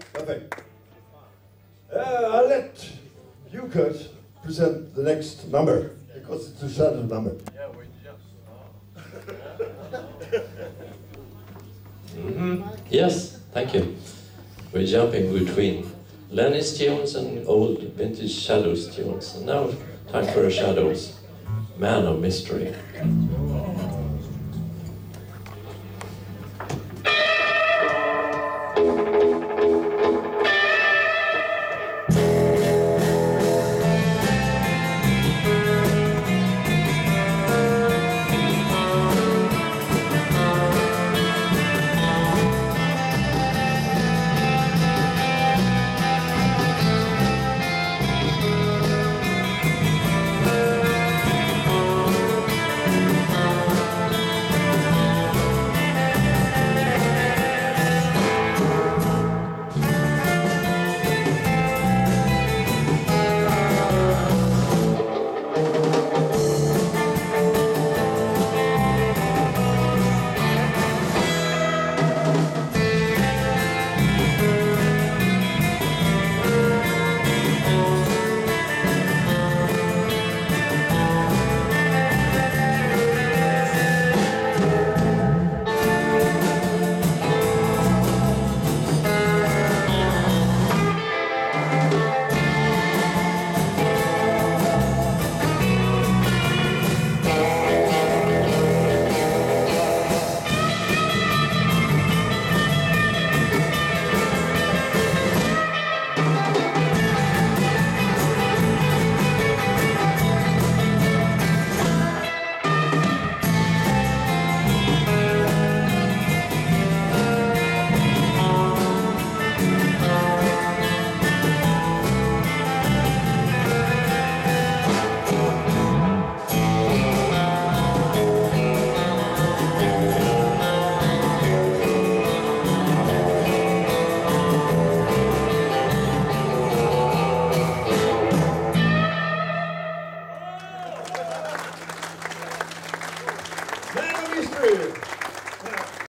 Perfect. Uh, I'll let you, Kurt, present the next number because it's a shadow number. Yeah, we just. Mhm. Yes, thank you. We're jumping between Lenny's tunes and old vintage Shadows tunes. And now, time for a Shadows, Man of Mystery.